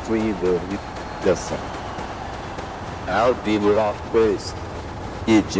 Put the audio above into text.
rubber and stream the listen. I'll be without waste. Each